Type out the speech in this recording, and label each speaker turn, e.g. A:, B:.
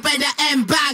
A: better and buy.